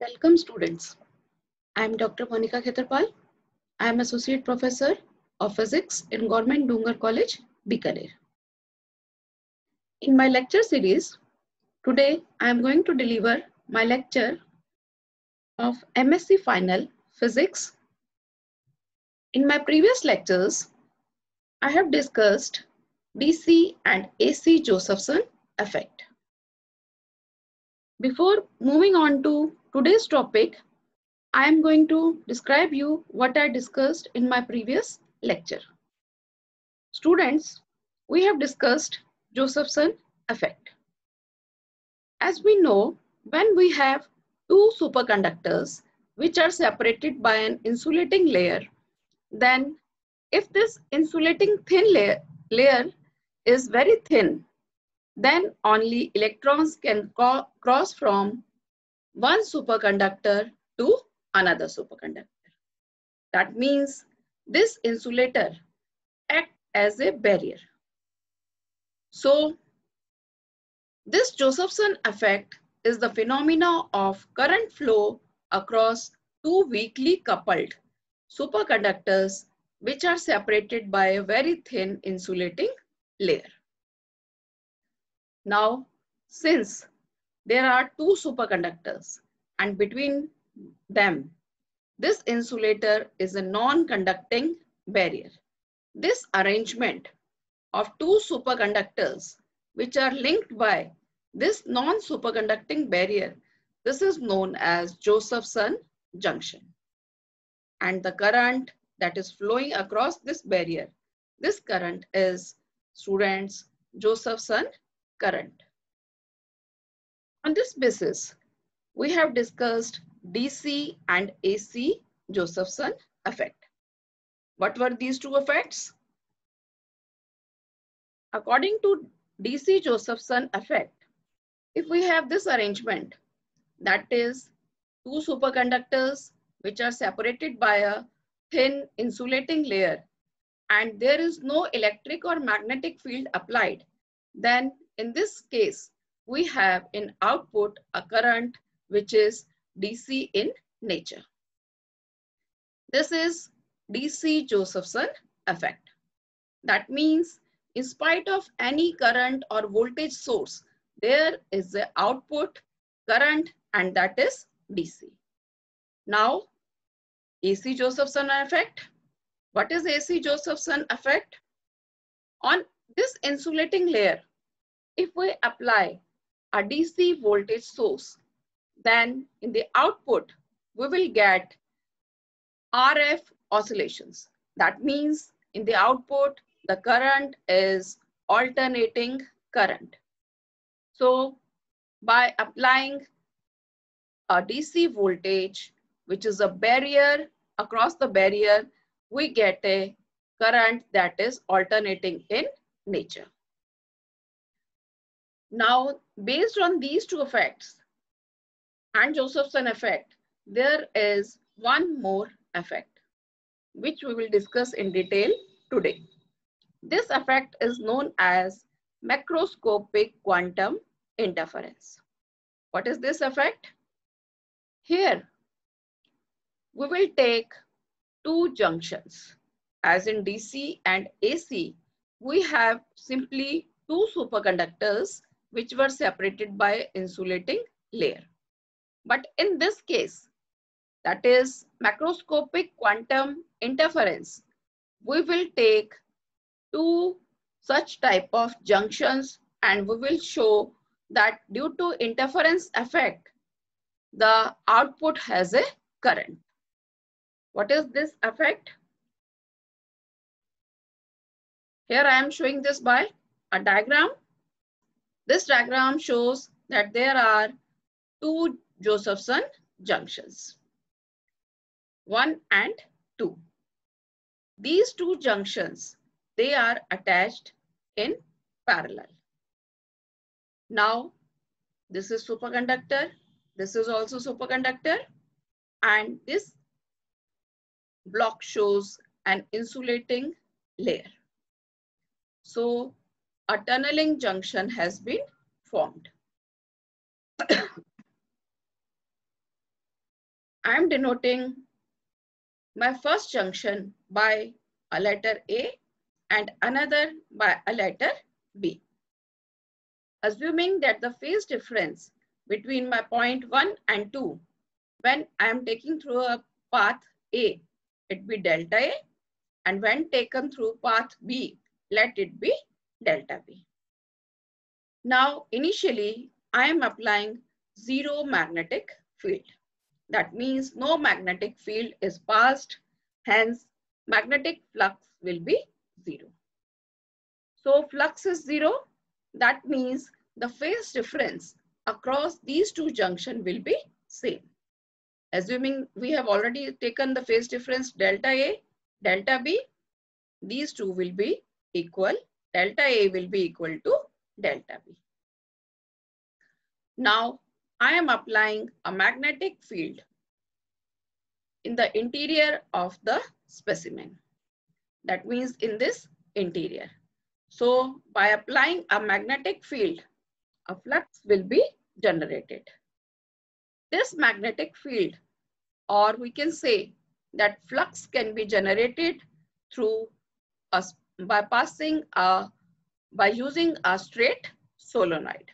Welcome students. I am Dr. Monika Khetarpal. I am Associate Professor of Physics in Government Dungar College, Bikaner. In my lecture series, today I am going to deliver my lecture of MSc Final Physics. In my previous lectures, I have discussed DC and AC Josephson effect. Before moving on to today's topic, I am going to describe you what I discussed in my previous lecture. Students, we have discussed Josephson effect. As we know, when we have two superconductors which are separated by an insulating layer, then if this insulating thin layer, layer is very thin, then only electrons can cross from one superconductor to another superconductor. That means this insulator act as a barrier. So this Josephson effect is the phenomena of current flow across two weakly coupled superconductors which are separated by a very thin insulating layer. Now, since there are two superconductors and between them, this insulator is a non-conducting barrier. This arrangement of two superconductors which are linked by this non-superconducting barrier, this is known as Josephson junction. And the current that is flowing across this barrier, this current is students Josephson current. On this basis, we have discussed DC and AC Josephson effect. What were these two effects? According to DC Josephson effect, if we have this arrangement, that is two superconductors which are separated by a thin insulating layer and there is no electric or magnetic field applied, then in this case, we have in output a current which is DC in nature. This is DC Josephson effect. That means in spite of any current or voltage source, there is the output current and that is DC. Now, AC Josephson effect. What is AC Josephson effect? On this insulating layer, if we apply a DC voltage source, then in the output, we will get RF oscillations. That means in the output, the current is alternating current. So by applying a DC voltage, which is a barrier across the barrier, we get a current that is alternating in nature. Now, based on these two effects and Josephson effect, there is one more effect, which we will discuss in detail today. This effect is known as macroscopic quantum interference. What is this effect? Here, we will take two junctions. As in DC and AC, we have simply two superconductors which were separated by insulating layer. But in this case, that is macroscopic quantum interference, we will take two such type of junctions and we will show that due to interference effect, the output has a current. What is this effect? Here I am showing this by a diagram this diagram shows that there are two Josephson junctions, one and two. These two junctions, they are attached in parallel. Now, this is superconductor, this is also superconductor, and this block shows an insulating layer. So a tunneling junction has been formed. I am denoting my first junction by a letter A and another by a letter B. Assuming that the phase difference between my point 1 and 2, when I am taking through a path A, it be delta A, and when taken through path B, let it be delta B. Now, initially, I am applying zero magnetic field. That means no magnetic field is passed, hence magnetic flux will be zero. So flux is zero, that means the phase difference across these two junction will be same. Assuming we have already taken the phase difference delta A, delta B, these two will be equal. Delta A will be equal to delta B. Now, I am applying a magnetic field in the interior of the specimen. That means in this interior. So by applying a magnetic field, a flux will be generated. This magnetic field, or we can say that flux can be generated through a, by passing a, by using a straight solenoid.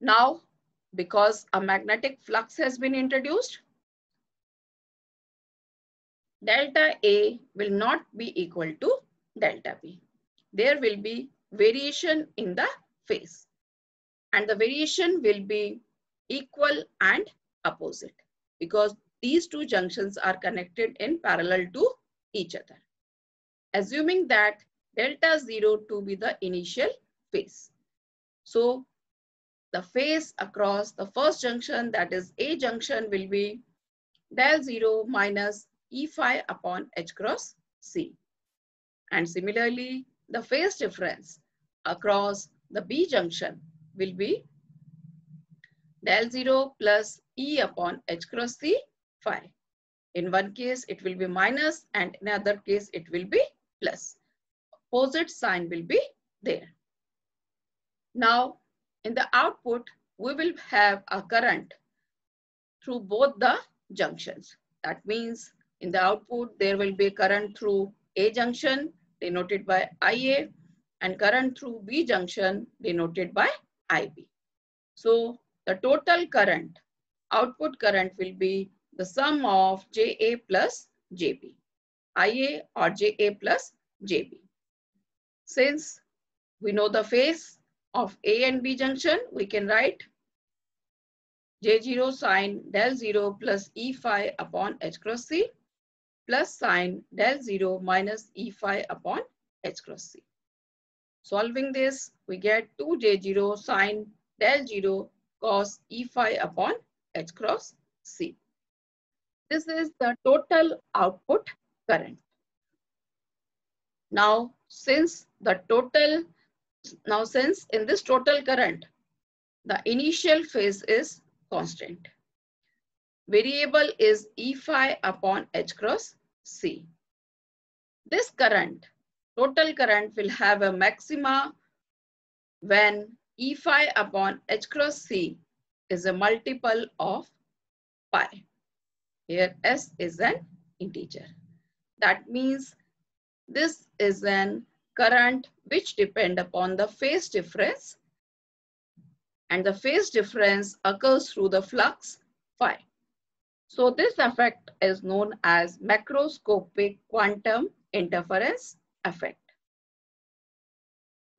Now, because a magnetic flux has been introduced, delta A will not be equal to delta B. There will be variation in the phase and the variation will be equal and opposite because these two junctions are connected in parallel to each other. Assuming that delta 0 to be the initial phase. So the phase across the first junction, that is A junction, will be del 0 minus E phi upon H cross C. And similarly, the phase difference across the B junction will be del 0 plus E upon H cross C phi. In one case, it will be minus and in other case, it will be plus. Opposite sign will be there. Now, in the output, we will have a current through both the junctions. That means in the output, there will be current through A junction denoted by IA and current through B junction denoted by IB. So the total current, output current will be the sum of JA plus JB, IA or JA plus JB. Since we know the phase of A and B junction, we can write J0 sine del 0 plus E phi upon H cross C plus sine del 0 minus E phi upon H cross C. Solving this, we get 2J0 sine del 0 cos E phi upon H cross C. This is the total output current. Now, since the total now, since in this total current, the initial phase is constant. Variable is E phi upon H cross C. This current, total current will have a maxima when E phi upon H cross C is a multiple of pi. Here S is an integer. That means this is an current which depend upon the phase difference and the phase difference occurs through the flux phi. So this effect is known as macroscopic quantum interference effect.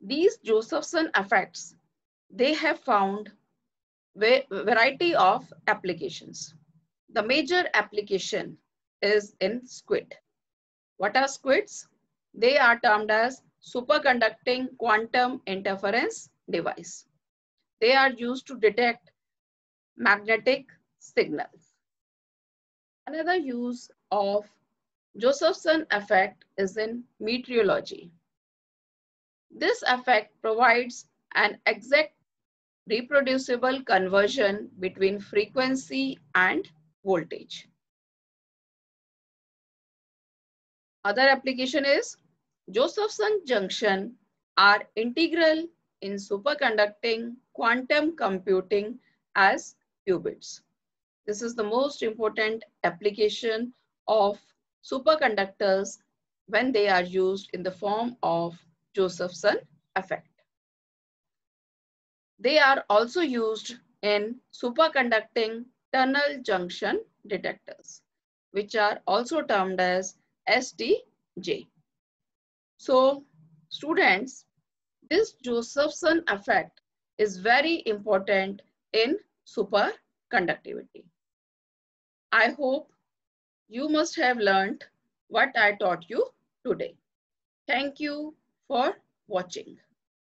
These Josephson effects, they have found variety of applications. The major application is in squid. What are squids? They are termed as superconducting quantum interference device. They are used to detect magnetic signals. Another use of Josephson effect is in metrology. This effect provides an exact reproducible conversion between frequency and voltage. Other application is Josephson junction are integral in superconducting quantum computing as qubits. This is the most important application of superconductors when they are used in the form of Josephson effect. They are also used in superconducting tunnel junction detectors, which are also termed as STJ. So students, this Josephson effect is very important in superconductivity. I hope you must have learned what I taught you today. Thank you for watching.